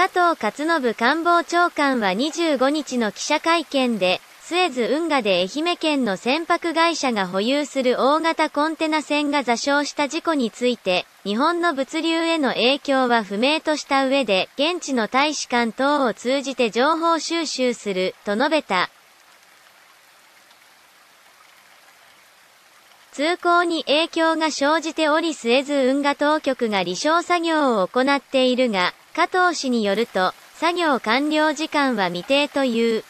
加藤勝信官房長官は25日の記者会見で、スエズ運河で愛媛県の船舶会社が保有する大型コンテナ船が座礁した事故について、日本の物流への影響は不明とした上で、現地の大使館等を通じて情報収集する、と述べた。通行に影響が生じておりスエズ運河当局が離床作業を行っているが、加藤氏によると、作業完了時間は未定という。